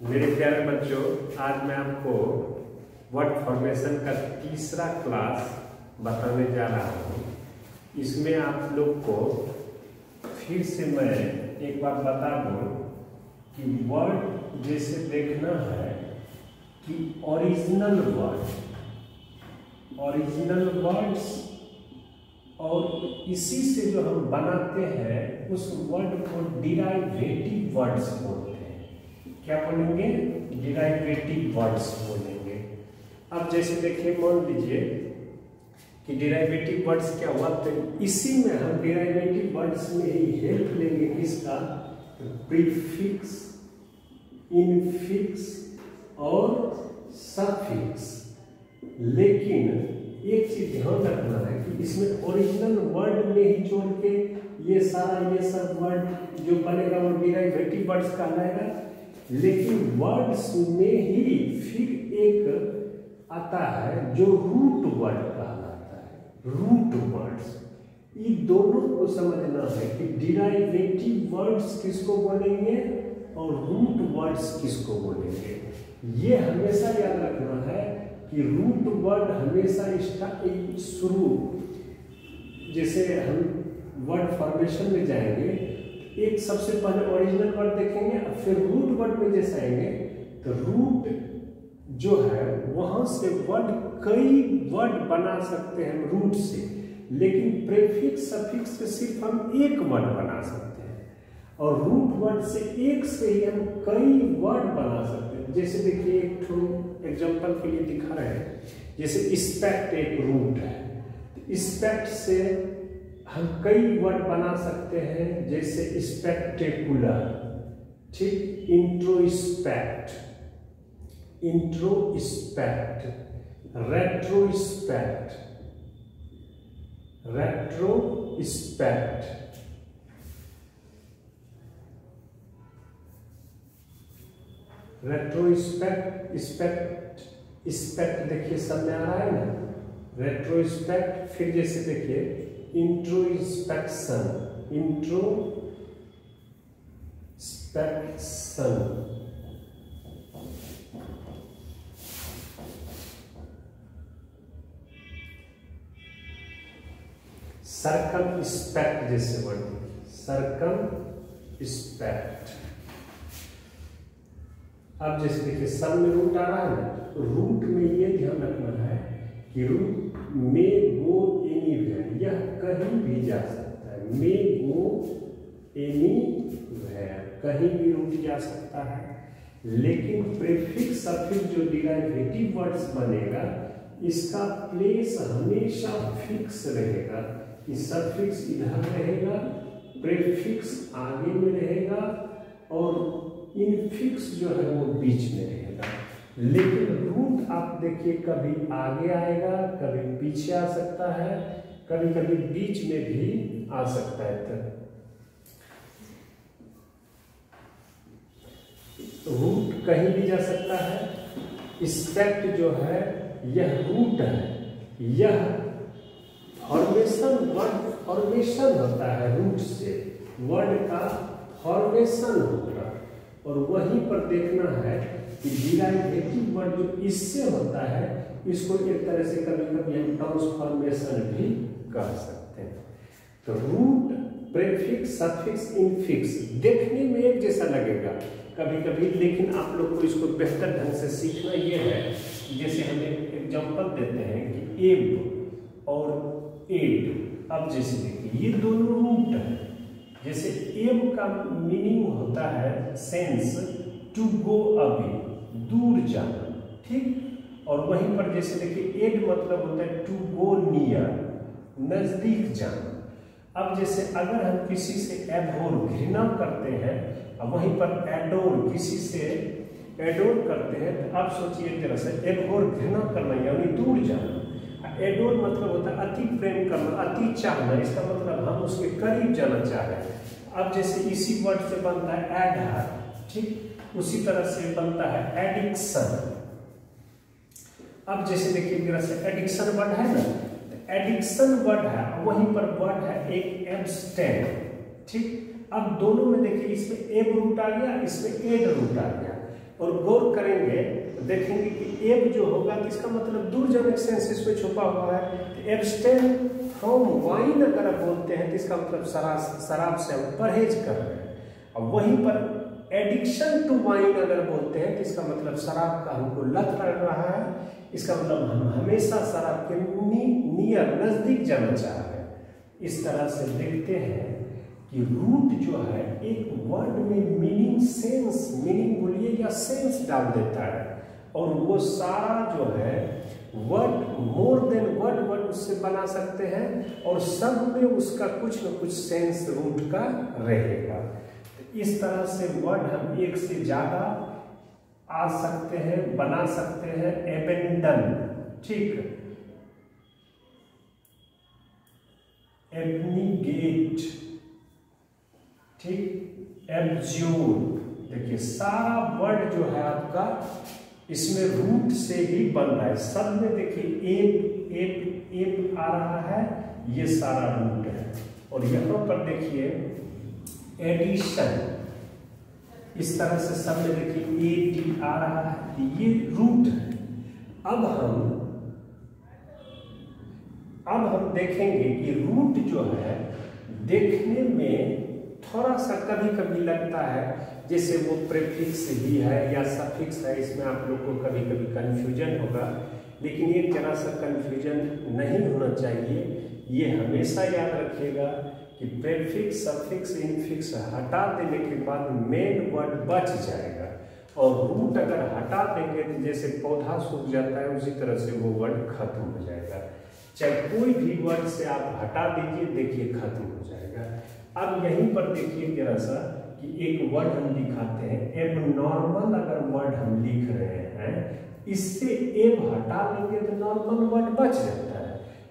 मेरे प्यारे बच्चों, आज मैं आपको वर्ड फॉर्मेशन का तीसरा क्लास बताने जा रहा हूँ। इसमें आप लोग को फिर से मैं एक बार बता दूँ कि वर्ड जैसे देखना है कि ओरिजिनल वर्ड ओरिजिनल वर्ड्स और इसी से जो हम बनाते हैं, उस वर्ड को डिराइवेटिव वर्ड्स बोलते क्या बोलेंगे? डिराइवेटिव वर्ड्स बोलेंगे। अब जैसे देखिए, मान लीजिए कि डिराइवेटिव वर्ड्स क्या हुआ? तो इसी में हम डिराइवेटिव वर्ड्स में ही हेल्प लेंगे किसका? प्रीफिक्स इनफिक्स और सफिक्स लेकिन एक चीज़ ध्यान रखना है कि इसमें ओरिजिनल वर्ड में ही जोड़ के ये सारा ये सब वर्ड जो बनेगा वो डिराइवेटिव वर्ड्स कहलाएगा। लेकिन वर्ड्स में ही फिर एक आता है जो रूट वर्ड कहलाता है। रूट वर्ड्स ये दोनों को समझना है कि डिराइवेटिव वर्ड्स किसको बोलेंगे और रूट वर्ड्स किसको बोलेंगे। ये हमेशा याद रखना है कि रूट वर्ड हमेशा शुरू, जैसे हम वर्ड फॉर्मेशन में जाएँगे एक सबसे पहले ओरिजिनल वर्ड देखेंगे और फिर रूट वर्ड में जैसे आएँगे तो रूट जो है, वहाँ से वर्ड कई वर्ड बना सकते हैं हम रूट से, लेकिन प्रेफिक्स सफिक्स से सिर्फ़ हम एक वर्ड बना सकते हैं। और रूट वर्ड से एक से ही हम कई वर्ड बना सकते हैं। जैसे देखिए, एक एग्जांपल के लिए दिखा रहे हैं, जैसे इस्पेक्ट एक रूट है। इस्पेक्ट से हम कई वर्ड बना सकते हैं, जैसे स्पेक्टेकुलर ठीक? Introspect introspect retrospect retrospect retrospect spect spect देखिए, सब में आ रहा है ना? रेट्रोस्पेक्ट फिर जैसे देखिए introspection introspection circumspect जैसे वर्ड सरकम स्पेक्ट अब जैसे देखिए सब में रूट आ रहा है ना तो रूट में ये ध्यान रखना है कि रूट में वेयर यह कहीं भी जा सकता है। मे गो एनी वेयर कहीं भी रूट जा सकता है। लेकिन प्रीफिक्स सफिक्स जो डिराइवेटिव वर्ड्स बनेगा, इसका प्लेस हमेशा फिक्स रहेगा। कि सफिक्स इधर रहेगा प्रीफिक्स आगे में रहेगा और इनफिक्स जो है वो बीच में रहेगा। लेकिन रूट आप देखिए, कभी आगे आएगा, कभी पीछे आ सकता है। कभी कभी बीच में भी आ सकता है तो रूट कहीं भी जा सकता है, स्पेक्ट जो है, यह रूट है। यह फॉर्मेशन वर्ड फॉर्मेशन होता है रूट से। वर्ड का फॉर्मेशन होगा। और वहीं पर देखना है कि डिराइवेटिव वर्ड जो इससे होता है, इसको एक तरह से कभी कभी हम ट्रांसफॉर्मेशन भी कह सकते हैं। तो रूट प्रेफिक्स सफिक्स इनफिक्स देखने में एक जैसा लगेगा। कभी कभी लेकिन आप लोग को इसको बेहतर ढंग से सीखना ये है जैसे हम एक एग्ज़ाम्पल देते हैं कि एम और एड अब जैसे देखिए, ये दोनों रूट है। जैसे एम का मीनिंग होता है सेंस टू गो अवे दूर जाना, ठीक? और वहीं पर जैसे देखिए एड मतलब होता है टू गो नियर नज़दीक जाना। अब जैसे अगर हम किसी से एडोर घृणा करते हैं और वहीं पर एडोर किसी से एडोर करते हैं तो आप सोचिए एक तरह से एडोर घृणा करना, यानी दूर जाना। एडोर मतलब होता है अति प्रेम करना, अति चाहना, इसका मतलब हम उसके करीब जाना चाह रहे हैं। अब जैसे इसी वर्ड से बनता है एडहर, ठीक? उसी तरह से बनता है एडिक्शन। अब जैसे देखिए एडिक्शन वर्ड है ना एडिक्शन वर्ड है वहीं पर वर्ड है एक एब्सटेन ठीक? अब दोनों में देखिए, इसमें एब रूट आ गया, इसमें एड रूट आ गया। और गौर करेंगे, देखेंगे कि एब जो होगा तो इसका मतलब? दूरजनक सेंस इसमें छुपा हुआ है। तो एब्सटेन फ्रॉम वाइन अगर बोलते हैं तो इसका मतलब शराब शराब से हम परहेज कर रहे हैं। और वहीं पर एडिक्शन टू वाइन अगर बोलते हैं तो इसका मतलब शराब का हमको लत लग रहा है। इसका मतलब हम हमेशा शराब के नियर, नज़दीक जाना चाह रहे हैं। इस तरह से देखते हैं कि रूट जो है, एक वर्ड में मीनिंग सेंस मीनिंग बोलिए या सेंस डाल देता है। और वो सारा जो है word more than word word उससे बना सकते हैं और सब में उसका कुछ न कुछ सेंस रूट का रहेगा। इस तरह से वर्ड हम एक से ज़्यादा आ सकते हैं, बना सकते हैं एबेंडन ठीक। एबनीगेट ठीक। एब्ज्यूर देखिए, सारा वर्ड जो है आपका, इसमें रूट से ही बन रहा है। सब में देखिए एप एप एप आ रहा है। ये सारा रूट है। और यहाँ पर देखिए एडिशन। इस तरह से में देखिए ए टी आ रहा है ये रूट है। अब हम अब हम देखेंगे कि रूट जो है, देखने में थोड़ा सा कभी कभी लगता है, जैसे वो प्रेफिक्स ही है या सफिक्स है, इसमें आप लोग को कभी कभी कंफ्यूजन होगा। लेकिन एक जरा सा कंफ्यूजन नहीं होना चाहिए, ये हमेशा याद रखिएगा। कि प्रेफिक्स सफिक्स इनफिक्स हटा देने के बाद मेन वर्ड बच जाएगा। और रूट अगर हटा देंगे तो जैसे पौधा सूख जाता है, उसी तरह से वो वर्ड खत्म हो जाएगा। चाहे कोई भी वर्ड से आप हटा दीजिए, देखिए खत्म हो जाएगा। अब यहीं पर देखिए जरा सा कि एक वर्ड हम दिखाते हैं। एब नॉर्मल अगर वर्ड हम लिख रहे हैं, इससे एब हटा लेंगे तो नॉर्मल वर्ड बच जाता है।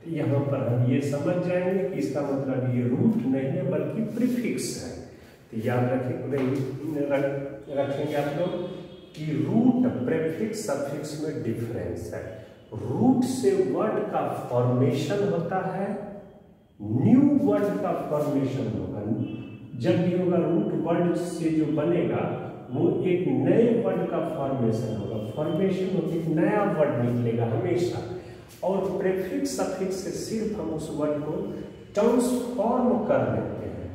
यहाँ पर हम ये समझ जाएँगे कि इसका मतलब ये रूट नहीं है, बल्कि प्रीफिक्स है। तो याद रखें रखेंगे आप लोग कि रूट प्रेफिक्स सफिक्स में डिफरेंस है। रूट से वर्ड का फॉर्मेशन होता है न्यू वर्ड का फॉर्मेशन होगा। जब भी होगा रूट वर्ड से जो बनेगा, वो एक नए वर्ड का फॉर्मेशन होगा। फॉर्मेशन एक नया वर्ड निकलेगा हमेशा। और प्रेफिक्स सफिक्स से सिर्फ़ हम उस वर्ड को ट्रांसफॉर्म कर लेते हैं।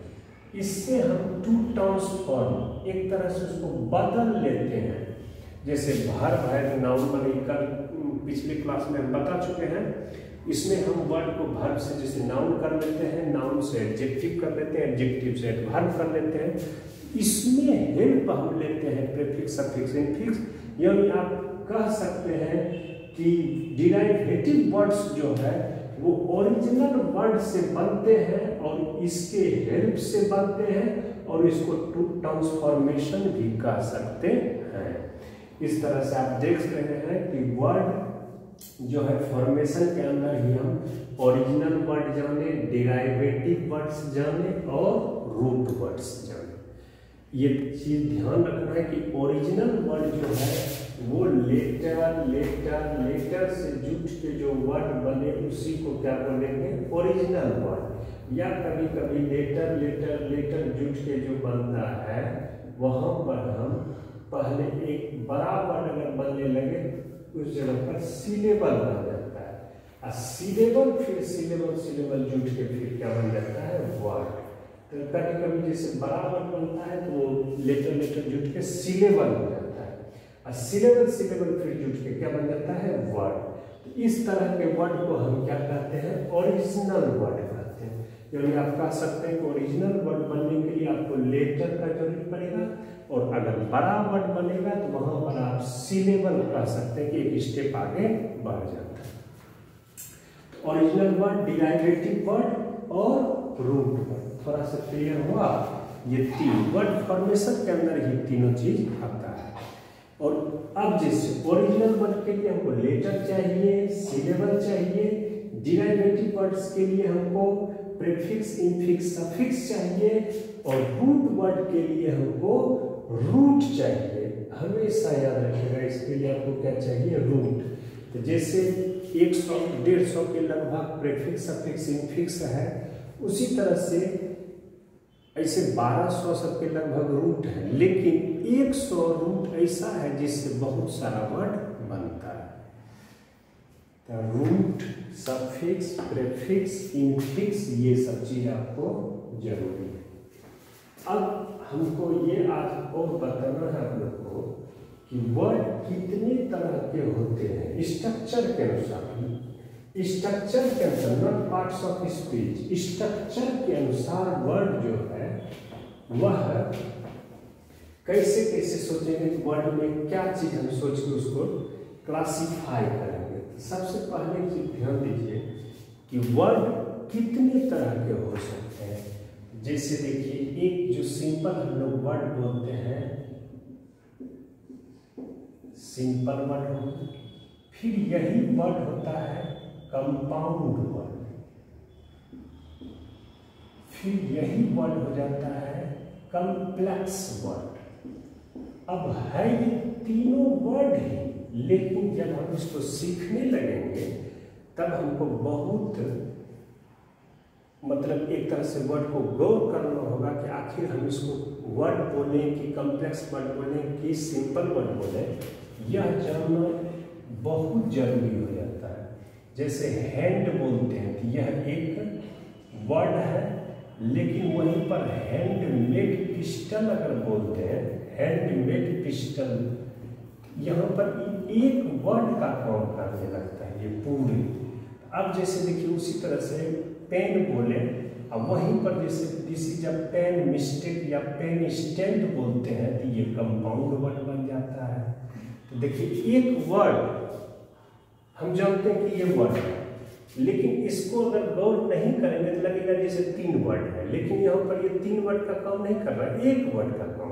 इससे हम टू ट्रांसफॉर्म एक तरह से उसको बदल लेते हैं। जैसे भर भर नाउन बनेकर पिछले क्लास में हम बता चुके हैं। इसमें हम वर्ड को वर्ब से जैसे नाउन कर लेते हैं नाउन से एडजेक्टिव कर लेते हैं एडजेक्टिव से एडवर्ब कर लेते हैं। इसमें हेल्प हम लेते हैं प्रेफिक्स सफिक्स इनफिक्स यानी आप कह सकते हैं कि डिराइवेटिव वर्ड्स जो है, वो ओरिजिनल वर्ड से बनते हैं और इसके हेल्प से बनते हैं और इसको ट्रांसफॉर्मेशन भी कह सकते हैं। इस तरह से आप देख रहे हैं कि वर्ड जो है फॉर्मेशन के अंदर ही हम ओरिजिनल वर्ड जाने डिराइवेटिव वर्ड्स जाने और रूट वर्ड्स जाने। ये चीज़ ध्यान रखना है कि ओरिजिनल वर्ड जो है वो लेटर लेटर लेटर से जुट के जो वर्ड बने, उसी को क्या बोलेंगे? ओरिजिनल वर्ड या कभी कभी लेटर लेटर लेटर जुट के जो बनता है, वहाँ पर हम पहले एक बड़ा वर्ड अगर बनने लगे, उस जगह पर सिलेबल बन जाता है। और सिलेबल फिर सिलेबल सिलेबल जुट के फिर क्या बन जाता है? वर्ड तो कभी कभी जैसे बड़ा वर्ड बनता है तो वो लेटर लेटर जुट के सिलेबल हो जाता है। सिलेबल सिलेबल फिर जुट के क्या बन जाता है? वर्ड तो इस तरह के वर्ड को हम क्या कहते हैं? ओरिजिनल वर्ड कहते हैं। यानी आप कह सकते हैं कि ओरिजिनल वर्ड बनने के लिए आपको लेटर का ज़रूरत पड़ेगा और अगर बड़ा वर्ड बनेगा तो वहाँ पर आप सिलेबल कह सकते हैं कि एक स्टेप आगे बढ़ जाता है। ओरिजिनल वर्ड डिराइवेटिव वर्ड और रूट वर्ड थोड़ा सा क्लियर हुआ? ये तीन वर्ड फॉर्मेशन के अंदर ही तीनों चीज़ आता है। और अब जैसे ओरिजिनल वर्ड के लिए हमको लेटर चाहिए सिलेबल चाहिए डिराइवेटिव वर्ड्स के लिए हमको प्रीफिक्स इनफिक्स सफिक्स चाहिए और रूट वर्ड के लिए हमको रूट चाहिए। हमेशा याद रखिएगा, इसके लिए आपको क्या चाहिए? रूट तो जैसे एक सौ, डेढ़ सौ के लगभग प्रेफिक्स सफिक्स इनफिक्स है, उसी तरह से ऐसे बारह सौ सबके लगभग रूट है। लेकिन एक सौ रूट ऐसा है जिससे बहुत सारा वर्ड बनता है। तो रूट सफिक्स प्रेफिक्स इनफिक्स ये सब चीज़ आपको ज़रूरी है। अब हमको ये आज और बताना है आप लोग को कि वर्ड कितने तरह के होते हैं स्ट्रक्चर के अनुसार। स्ट्रक्चर के अनुसार not parts of speech structure के अनुसार वर्ड जो है, वह कैसे कैसे सोचेंगे वर्ड में क्या चीज़ हम सोच के उसको क्लासिफाई करेंगे? तो सबसे पहले चीज़ ध्यान दीजिए कि वर्ड कितने तरह के हो सकते हैं। जैसे देखिए, एक जो सिंपल हम लोग वर्ड बोलते हैं, सिंपल वर्ड फिर यही वर्ड होता है कंपाउंड वर्ड। फिर यही वर्ड हो जाता है कम्प्लेक्स वर्ड। अब है ये तीनों वर्ड ही, लेकिन जब हम इसको सीखने लगेंगे, तब हमको बहुत मतलब एक तरह से वर्ड को गौर करना होगा कि आखिर हम इसको वर्ड बोले कि कम्प्लेक्स वर्ड बोले कि सिंपल वर्ड बोले, यह जानना बहुत ज़रूरी हो जाता है। जैसे हैंड बोलते हैं तो यह एक वर्ड है, लेकिन वहीं पर हैंडमेड पिस्टल अगर बोलते हैं हैंडमेड पिस्टल यहाँ पर एक वर्ड का काम करने लगता है ये पूरी। अब जैसे देखिए उसी तरह से पेन बोले, अब वहीं पर जैसे किसी जब पेन मिस्टेक या पेन स्टैंड बोलते हैं तो ये कंपाउंड वर्ड बन जाता है। तो देखिए एक वर्ड हम जानते हैं कि ये वर्ड है, लेकिन इसको अगर गौर नहीं करेंगे तो लगेगा जैसे तीन वर्ड है, लेकिन यहाँ पर ये तीन वर्ड का काम नहीं कर रहा, एक वर्ड का काम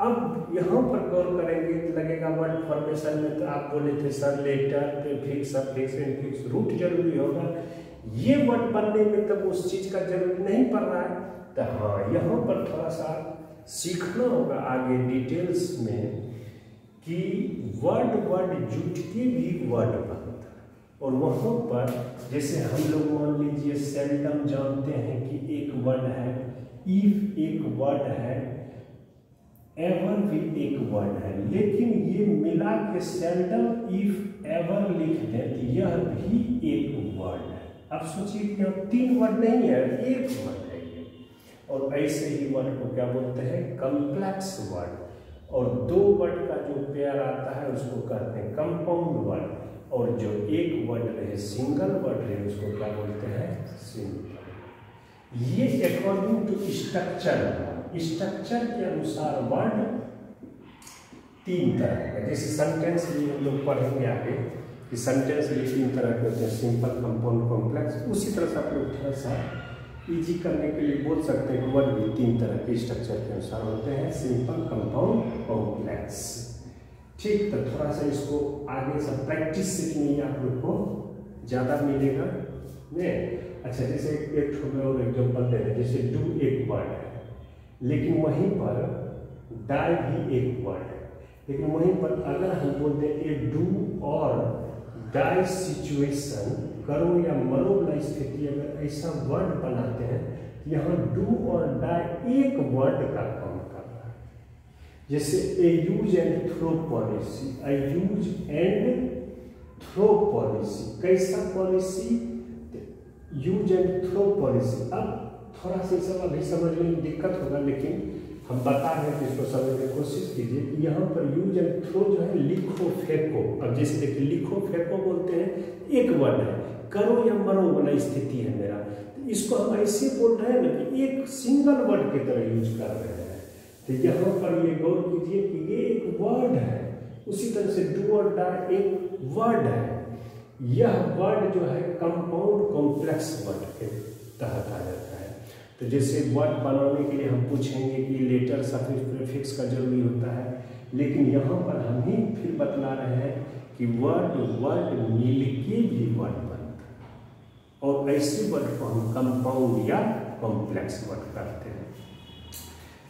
अब यहाँ पर गौर करेंगे तो लगेगा वर्ड फॉर्मेशन में तो आप बोले थे sir letter fix fix fix root ज़रूरी होगा। ये वर्ड बनने में तब उस चीज़ का ज़रूरी नहीं पड़ रहा है। तो हाँ यहाँ पर थोड़ा सा सीखना होगा आगे डिटेल्स में कि वर्ड वर्ड जुट के भी वर्ड बनता और वहाँ पर जैसे हम लोग मान लीजिए सेल्डम जानते हैं कि एक वर्ड है इफ़ एक वर्ड है एवर भी एक वर्ड है। लेकिन ये मिला के सेल्डम इफ़ एवर लिख दें तो यह भी एक वर्ड है। अब सोचिए कि अब तीन वर्ड नहीं है, एक वर्ड है ये। और ऐसे ही वर्ड को क्या बोलते हैं? कम्प्लेक्स वर्ड और दो वर्ड का जो पेयर आता है, उसको कहते हैं कंपाउंड वर्ड और जो एक वर्ड रहे सिंगल वर्ड रहे उसको क्या बोलते हैं? सिंपल ये अकॉर्डिंग टू स्ट्रक्चर स्ट्रक्चर के अनुसार वर्ड तीन तरह का जैसे सेंटेंस भी हम लोग पढ़ेंगे आगे कि सेंटेंस भी तीन तरह के होते हैं। सिंपल कंपाउंड कॉम्प्लेक्स उसी तरह से आप लोग थोड़ा सा इजी करने के लिए बोल सकते हैं वर्ड भी तीन तरह के स्ट्रक्चर के अनुसार होते हैं। सिंपल कंपाउंड कॉम्प्लेक्स ठीक तो थोड़ा सा इसको आगे से प्रैक्टिस सीखने आप लोग को ज़्यादा मिलेगा। नहीं अच्छा जैसे एक एग्ज़ाम्पल दे रहे जैसे डू एक वर्ड है। लेकिन वहीं पर डाई भी एक वर्ड है। लेकिन वहीं पर अगर हम बोलते हैं ए डू और डाई सिचुएशन करो या मरो वाला स्थिति अगर ऐसा वर्ड बनाते हैं यहाँ डू और डाई एक वर्ड का काम करता है। जैसे a use and throw policy I use and throw policy कैसा policy use and throw policy अब थोड़ा सा सब अभी समझने में दिक्कत होगा, लेकिन हम बता रहे हैं इसको समझने की कोशिश कीजिए। यहाँ पर यूज़ एंड थ्रो जो है लिखो फेंको अब जैसे देखिए लिखो फेंको बोलते हैं, एक वर्ड है। करो या मरो वाला स्थिति है मेरा। तो इसको हम ऐसे बोल रहे हैं ना कि एक सिंगल वर्ड की तरह यूज़ कर रहे हैं। तो यहाँ पर ये गौर कीजिए कि ये एक वर्ड है। उसी तरह से डू और डाई एक वर्ड है। यह वर्ड जो है कंपाउंड कॉम्प्लेक्स वर्ड के तहत आ जाता है। तो जैसे वर्ड बनाने के लिए हम पूछेंगे कि लेटर सफिक्स प्रीफिक्स का ज़रूरी होता है, लेकिन यहाँ पर हम ही फिर बतला रहे हैं कि वर्ड वर्ड मिल के भी वर्ड बनता है। और ऐसे वर्ड को हम कंपाउंड या कॉम्प्लेक्स वर्ड करते हैं।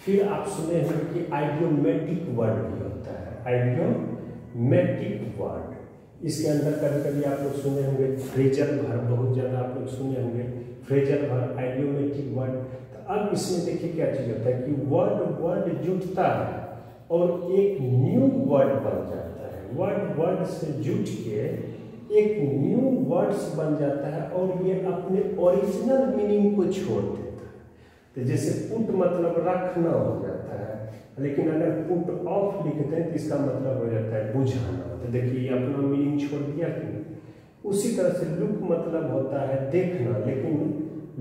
फिर आप सुने हैं कि आइडियोमेटिक वर्ड भी होता है। आइडियोमेटिक वर्ड इसके अंदर कभी कभी आप लोग सुने होंगे, फ्रेजर भर बहुत ज़्यादा आप लोग सुने होंगे। फ्रेजर भर आइडियोमेटिक वर्ड तो अब इसमें देखिए क्या चीज़ होता है कि वर्ड वर्ड जुटता है और एक न्यू वर्ड बन जाता है। वर्ड वर्ड से जुट के एक न्यू वर्ड्स बन जाता है और ये अपने ओरिजिनल मीनिंग को छोड़ देता है। तो जैसे पुट मतलब रखना हो जाता है, लेकिन अगर पुट ऑफ़ लिखते हैं तो इसका मतलब हो जाता है बुझाना। तो देखिए ये अपना मीनिंग छोड़ दिया कि उसी तरह से लुक मतलब होता है देखना, लेकिन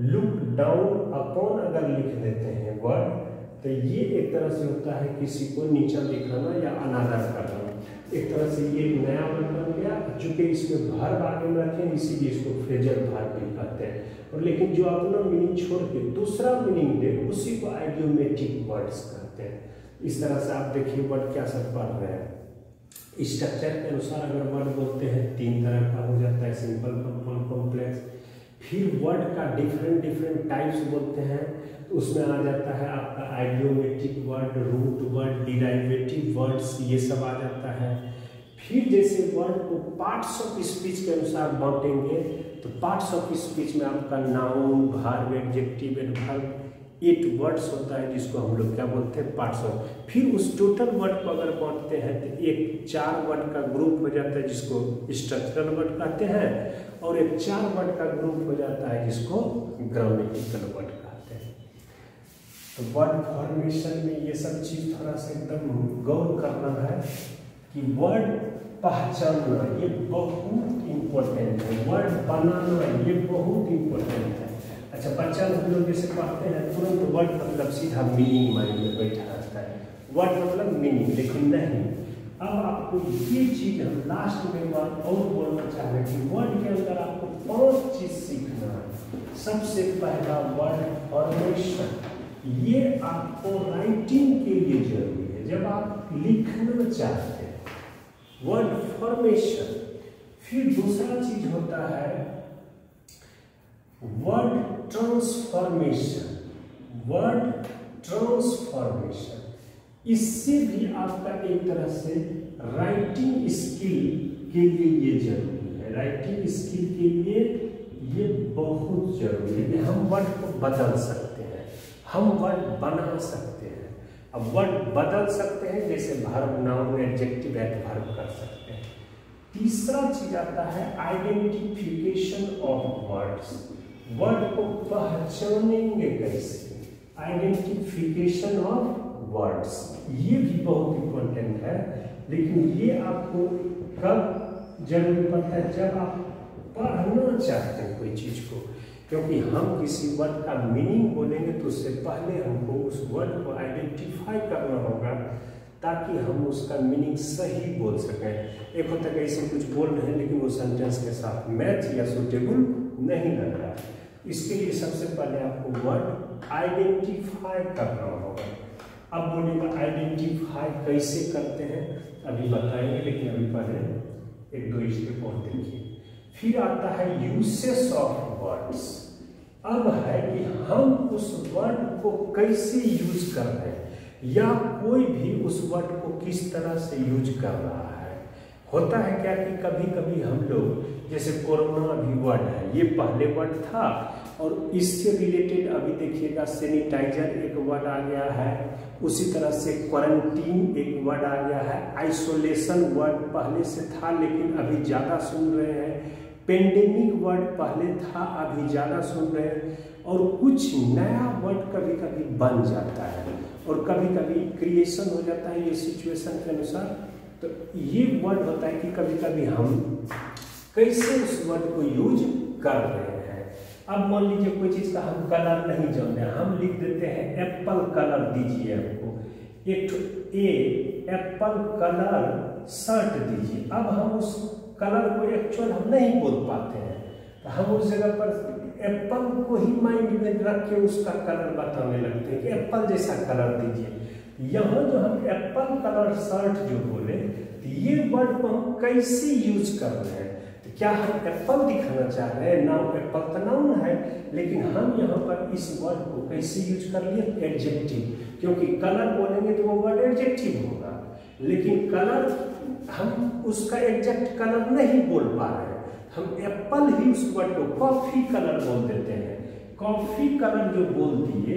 लुक डाउन अपॉन अगर लिख देते हैं वर्ड तो ये एक तरह से होता है किसी को नीचा दिखाना या अनादर करना। एक तरह से ये नया वर्ड बन गया, चूँकि इसमें भर आगे में रखें, इसीलिए इसको फ्रेजर भर भी कहते हैं। और लेकिन जो अपना मीनिंग छोड़ के दूसरा मीनिंग दे, उसी को आइडियोमेटिक वर्ड्स कहते हैं। इस तरह से आप देखिए वर्ड क्या सब पढ़ रहे हैं। स्ट्रक्चर के अनुसार अगर वर्ड बोलते हैं, तीन तरह का हो जाता है सिंपल कॉम्प्लेक्स फिर वर्ड का डिफरेंट डिफरेंट टाइप्स बोलते हैं तो उसमें आ जाता है आपका idiomatic word root word derivative words ये सब आ जाता है। फिर जैसे वर्ड को पार्ट्स ऑफ़ स्पीच के अनुसार बांटेंगे तो पार्ट्स ऑफ़ स्पीच में आपका noun verb adjective adverb eight words होता है जिसको हम लोग क्या बोलते हैं? पार्ट्स ऑफ़ फिर उस टोटल वर्ड को अगर बांटते हैं तो एक चार वर्ड का ग्रुप हो जाता है जिसको स्ट्रक्चरल वर्ड कहते हैं और एक चार वर्ड का ग्रुप हो जाता है जिसको ग्रामेटिकल वर्ड कहते हैं। तो वर्ड फॉर्मेशन में ये सब चीज़ थोड़ा सा एकदम गौर करना है कि वर्ड पहचानना ये बहुत इम्पोर्टेंट है। वर्ड बनाना ये बहुत इम्पोर्टेंट है। अच्छा बच्चा हम लोग जैसे पढ़ते हैं, तुरंत वर्ड मतलब सीधा मीनिंग माइंड में बैठा रहता है। वर्ड मतलब मीनिंग लेकिन नहीं। अब आपको ये चीज़ हम लास्ट में बात और बोलना चाह रहे कि वर्ड के अंदर आपको पाँच चीज़ सीखना है। सबसे पहला वर्ड फॉर्मेशन ये आपको राइटिंग के लिए ज़रूरी है। जब आप लिखना चाहते हैं वर्ड फॉर्मेशन फिर दूसरा चीज़ होता है वर्ड ट्रांसफॉर्मेशन वर्ड ट्रांसफॉर्मेशन इससे भी आपका एक तरह से राइटिंग स्किल के लिए ये ज़रूरी है। राइटिंग स्किल के लिए ये बहुत ज़रूरी है कि हम वर्ड को बदल सकते हैं। हम वर्ड बना सकते हैं। अब वर्ड बदल सकते हैं, जैसे भर्व नाउन एडजेक्टिव एडवर्ब कर सकते हैं। तीसरा चीज़ आता है आइडेंटिफिकेशन ऑफ़ वर्ड्स वर्ड को पहचानेंगे कैसे? आइडेंटिफिकेशन ऑफ़ वर्ड्स ये भी बहुत इंपॉर्टेंट है, लेकिन ये आपको कब ज़रूरी पड़ता है? जब आप पढ़ना चाहते हैं कोई चीज़ को, क्योंकि हम किसी वर्ड का मीनिंग बोलेंगे तो उससे पहले हमको उस वर्ड को आइडेंटिफाई करना होगा, ताकि हम उसका मीनिंग सही बोल सकें। एक होता है कुछ बोल रहे हैं, लेकिन वो सेंटेंस के साथ मैच या सुटेबल नहीं लग रहा इसके लिए सबसे पहले आपको वर्ड आइडेंटिफाई करना होगा। अब बोलिएगा आइडेंटिफाई कैसे करते हैं? अभी बताएँगे, लेकिन अभी पहले एक दो स्टेप और देखिए। फिर आता है यूसेस ऑफ़ वर्ड्स अब है कि हम उस वर्ड को कैसे यूज़ कर रहे हैं? या कोई भी उस वर्ड को किस तरह से यूज़ कर रहा है? होता है क्या कि कभी कभी हम लोग, जैसे कोरोना अभी वर्ड है ये पहले वर्ड था, और इससे रिलेटेड अभी देखिएगा सैनिटाइजर एक वर्ड आ गया है, उसी तरह से क्वारंटीन एक वर्ड आ गया है आइसोलेशन वर्ड पहले से था, लेकिन अभी ज़्यादा सुन रहे हैं पेंडेमिक वर्ड पहले था, अभी ज़्यादा सुन रहे हैं, और कुछ नया वर्ड कभी कभी बन जाता है, और कभी कभी क्रिएशन हो जाता है, ये सिचुएशन के अनुसार। तो ये वर्ड होता है कि कभी कभी हम कैसे उस वर्ड को यूज़ कर रहे हैं। अब मान लीजिए कोई चीज़ का हम कलर नहीं जानते, हम लिख देते हैं एप्पल कलर दीजिए हमको। एक ए एप्पल कलर शर्ट दीजिए। अब हम उस कलर को एक्चुअल हम नहीं बोल पाते हैं। तो हम उस जगह पर एप्पल को ही माइंड में रख के उसका कलर बताने लगते हैं कि एप्पल जैसा कलर दीजिए। यहाँ जो हम एप्पल कलर शर्ट जो बोले, ये वर्ड को हम कैसे यूज़ कर रहे हैं? तो क्या हम एप्पल दिखाना चाह रहे हैं? नाउन एप्पल का नाउन है, लेकिन हम यहाँ पर इस वर्ड को कैसे यूज़ कर लिए? एडजेक्टिव क्योंकि कलर बोलेंगे तो वो वर्ड एडजेक्टिव होगा। लेकिन कलर हम उसका एग्जैक्ट कलर नहीं बोल पा रहे हैं। हम एप्पल ही उस वर्ड को कॉफ़ी कलर बोल देते हैं। कॉफ़ी कलर जो बोल दिए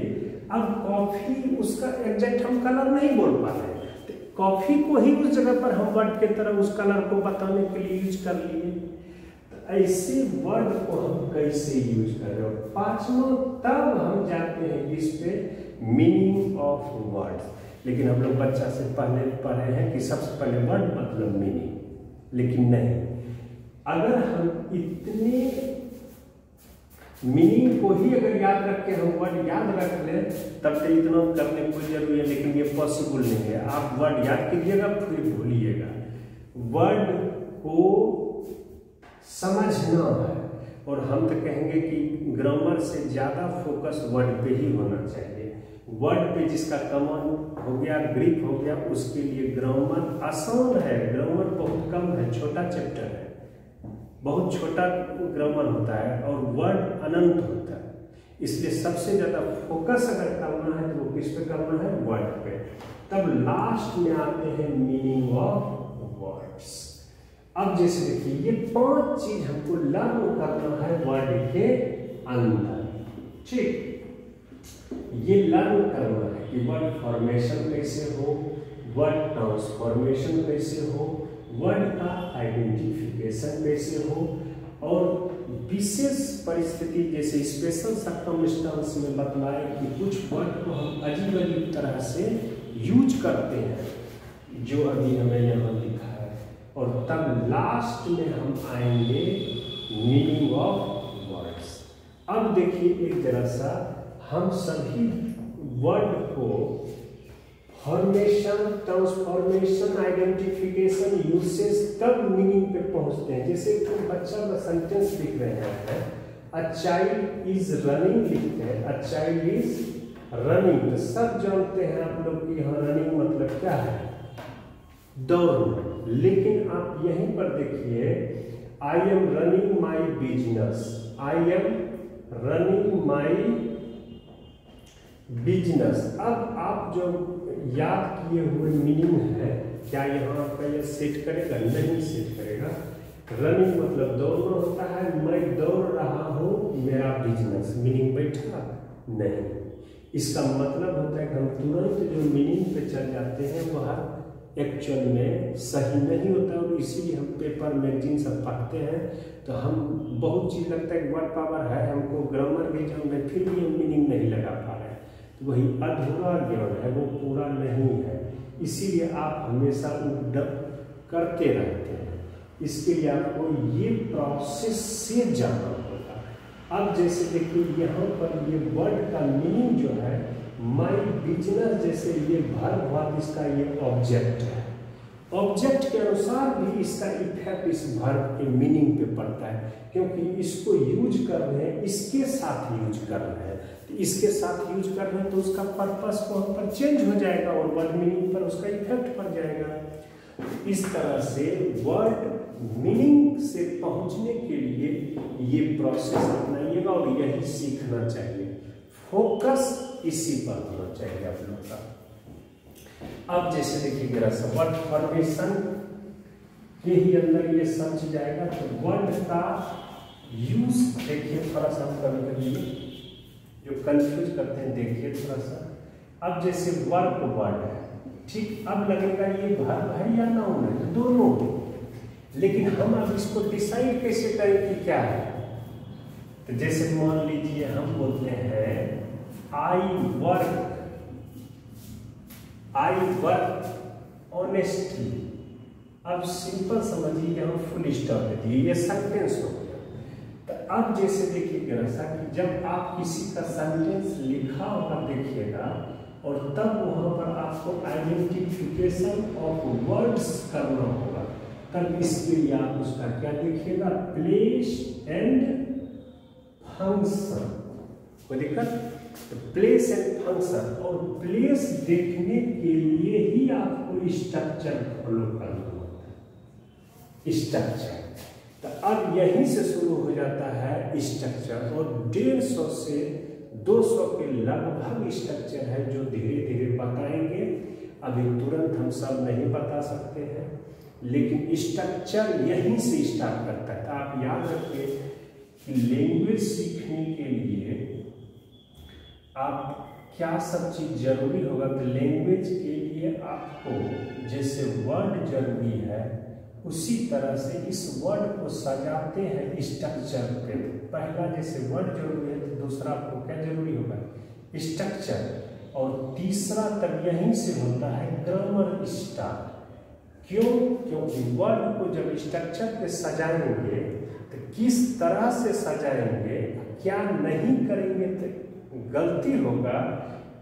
अब कॉफ़ी उसका एग्जैक्ट हम कलर नहीं बोल पा रहे तो कॉफ़ी को ही उस जगह पर हम वर्ड के तरह उस कलर को बताने के लिए यूज़ कर लिए। तो ऐसे वर्ड को हम कैसे यूज़ कर रहे हो? पांचवा तब हम जाते हैं इस पे मीनिंग ऑफ़ वर्ड लेकिन हम लोग बच्चा से पहले पढ़े हैं कि सबसे पहले वर्ड मतलब मीनिंग लेकिन नहीं। अगर हम इतने मीनिंग को ही अगर याद रख के हम वर्ड याद रख लें, तब तो इतना करने कोई ज़रूरी है, लेकिन ये पॉसिबल नहीं है। आप वर्ड याद कीजिएगा, फिर भूलिएगा। वर्ड को समझना है, और हम तो कहेंगे कि ग्रामर से ज़्यादा फोकस वर्ड पे ही होना चाहिए। वर्ड पे जिसका कमन हो गया ग्रीप हो गया, उसके लिए ग्रामर आसान है। ग्रामर बहुत कम है, छोटा चैप्टर है। बहुत छोटा ग्रामर होता है और वर्ड अनंत होता है। इसलिए सबसे ज़्यादा फोकस अगर करना है तो वो किस पे करना है? वर्ड पे। तब लास्ट में आते हैं मीनिंग ऑफ़ वर्ड्स अब जैसे देखिए, ये पाँच चीज़ हमको लर्न करना है वर्ड के अंदर। ठीक? ये लर्न करना है कि वर्ड फॉर्मेशन कैसे हो वर्ड ट्रांसफॉर्मेशन कैसे हो वर्ड का आइडेंटिफिकेशन कैसे हो और विशेष परिस्थिति जैसे स्पेशल सर्कमस्टांस में बतलाए कि कुछ वर्ड को हम अजीब अजीब तरह से यूज़ करते हैं, जो अभी हमें यहाँ लिखा है। और तब लास्ट में हम आएँगे मीनिंग ऑफ़ वर्ड्स अब देखिए एक जरा सा, हम सभी वर्ड को फॉर्मेशन ट्रांसफॉर्मेशन आइडेंटिफिकेशन यूसेज तब मीनिंग पे पहुँचते हैं। जैसे तो बच्चा का सेंटेंस लिख रहे हैं अ चाइल्ड इज़ रनिंग लिखते हैं। अ चाइल्ड इज़ रनिंग सब जानते हैं आप लोग कि यहाँ रनिंग मतलब क्या है? दौड़ना। लेकिन आप यहीं पर देखिए I am running my business I am running my business अब आप जो याद किए हुए मीनिंग है। क्या यहाँ आपका यह सेट करेगा? नहीं सेट करेगा। रनिंग मतलब दौड़ना होता है। मैं दौड़ रहा हूँ, मेरा बिज़नेस मीनिंग बैठा? नहीं। इसका मतलब होता है कि हम तुरंत जो मीनिंग पे चल जाते हैं, वह एक्चुअल में सही नहीं होता और इसीलिए हम पेपर मैगजीन सब पढ़ते हैं। तो हम बहुत चीज़ लगता है वर्ड पावर है? हमको ग्रामर भी जो है फिर भी हम मीनिंग नहीं लगा पा रहे तो वही अधूरा ज्ञान है, वो पूरा नहीं है। इसीलिए आप हमेशा उपडप करते रहते हैं। इसके लिए आपको ये प्रोसेस से जाना होगा अब जैसे देखिए, यहाँ पर ये वर्ड का मीनिंग जो है माई बिज़नेस जैसे ये भर बहुत इसका ये ऑब्जेक्ट है। ऑब्जेक्ट के अनुसार भी इसका इफ़ेक्ट इस वर्ब के मीनिंग पे पड़ता है, क्योंकि इसको यूज़ कर रहे हैं, इसके साथ यूज़ कर रहे हैं। इसके साथ यूज़ कर रहे हैं तो उसका पर्पस वहाँ पर चेंज हो जाएगा और वर्ड मीनिंग पर उसका इफ़ेक्ट पड़ जाएगा। इस तरह से वर्ड मीनिंग से पहुँचने के लिए ये प्रोसेस अपनाइएगा और यही सीखना चाहिए। फोकस इसी पर होना चाहिए आप लोग का। अब जैसे देखिए मेरा सा वर्ड फॉर्मेशन के ही अंदर ये समझ जाएगा तो वर्ड का यूज़ देखिए थोड़ा सा जो कंफ्यूज करते हैं, देखिए थोड़ा सा अब जैसे वर्क वर्ड है, ठीक, अब लगेगा ये भर है या नाउन है दोनों लेकिन हम अब इसको डिसाइड कैसे करें कि क्या है? तो जैसे मान लीजिए हम बोलते हैं I work I work honestly अब सिंपल समझिए यहाँ फुल स्टॉप दे दिए, ये सेंटेंस हो। अब जैसे देखिए ऐसा कि, जब आप किसी का सेंटेंस लिखा हुआ देखिएगा, और तब वहाँ पर आपको आइडेंटिफिकेशन ऑफ़ वर्ड्स करना होगा। तब इसके लिए आप उसका क्या देखिएगा? प्लेस एंड फ़ंक्शन दिक्कत? तो प्लेस एंड फ़ंक्शन और प्लेस देखने के लिए ही आपको स्ट्रक्चर फॉलो करना होता है। स्ट्रक्चर तो अब यहीं से शुरू हो जाता है स्ट्रक्चर और डेढ़ सौ से दो सौ के लगभग स्ट्रक्चर है जो धीरे धीरे बताएँगे। अभी तुरंत हम सब नहीं बता सकते हैं। लेकिन स्ट्रक्चर यहीं से स्टार्ट करता है। आप याद रखिए कि लैंग्वेज सीखने के लिए आप क्या सब चीज़ ज़रूरी होगा? तो लैंग्वेज के लिए आपको जैसे वर्ड ज़रूरी है उसी तरह से इस वर्ड को सजाते हैं स्ट्रक्चर पे। पहला जैसे वर्ड ज़रूरी है तो दूसरा आपको क्या ज़रूरी होगा? स्ट्रक्चर और तीसरा तब यहीं से होता है ग्रामर स्टार्ट क्यों? क्योंकि वर्ड को जब स्ट्रक्चर पे सजाएँगे तो किस तरह से सजाएँगे, क्या नहीं करेंगे तो गलती होगा।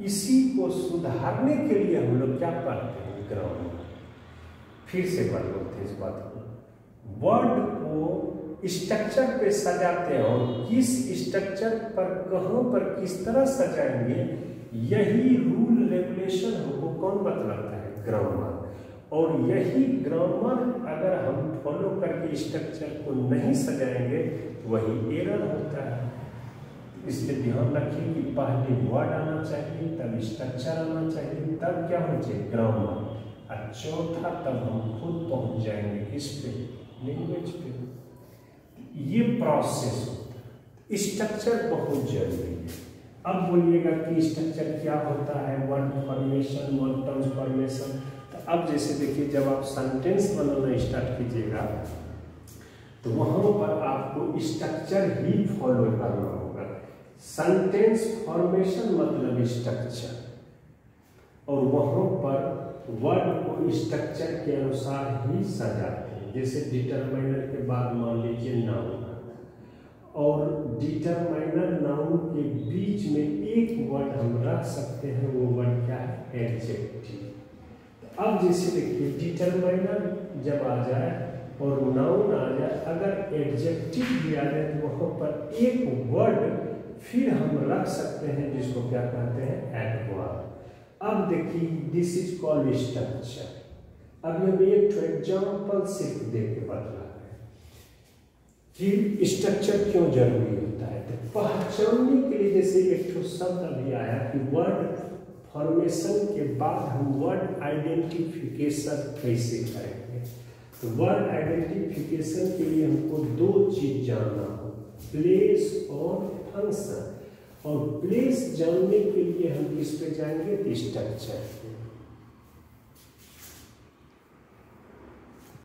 इसी को सुधारने के लिए हम लोग क्या पढ़ते हैं? ग्रामर फिर से पढ़ लेते हैं इस बात को। वर्ड को स्ट्रक्चर पे सजाते हैं और किस स्ट्रक्चर पर, कहाँ पर, किस तरह सजाएँगे, यही रूल रेगुलेशन हमको कौन बतलाता है? ग्रामर और यही ग्रामर अगर हम फॉलो करके स्ट्रक्चर को नहीं सजाएँगे तो वही एरर होता है। इसलिए ध्यान रखिए कि पहले वर्ड आना चाहिए तब स्ट्रक्चर आना चाहिए, तब क्या होना चाहिए? ग्रामर और चौथा तब हम खुद पहुँच जाएँगे किस पे। लैंग्वेज पे ये प्रोसेस स्ट्रक्चर बहुत ज़रूरी है। अब बोलिएगा कि स्ट्रक्चर क्या होता है? वर्ड फॉर्मेशन वर्ड ट्रांसफॉर्मेशन तो अब जैसे देखिए, जब आप सेंटेंस बनाना स्टार्ट कीजिएगा तो वहाँ पर आपको स्ट्रक्चर ही फॉलो करना होगा। सेंटेंस फॉर्मेशन मतलब स्ट्रक्चर और वहाँ पर वर्ड को स्ट्रक्चर के अनुसार ही सजाते हैं। जैसे डिटरमाइनर के बाद मान लीजिए नाउन और डिटरमाइनर नाउन के बीच में एक वर्ड हम रख सकते हैं, वो वर्ड क्या है? एडजेक्टिव तो अब जैसे देखिए डिटरमाइनर जब आ जाए और नाउन आ जाए, अगर एडजेक्टिव भी आ जाए तो वहाँ पर एक वर्ड फिर हम रख सकते हैं, जिसको क्या कहते हैं? एडवर्ब अब देखिए दिस इज़ कॉल्ड स्ट्रक्चर अभी एक तो एग्ज़ाम्पल सिर्फ़ दे के बदला कि स्ट्रक्चर क्यों ज़रूरी होता है? तो पहचानने के लिए जैसे एक तो शब्द अभी आया कि वर्ड फॉर्मेशन के बाद हम वर्ड आइडेंटिफिकेशन कैसे करेंगे? तो वर्ड आइडेंटिफिकेशन के लिए हमको दो चीज़ जानना हो प्लेस और फ़ंक्शन और प्लेस जानने के लिए हम किस पे जाएँगे स्ट्रक्चर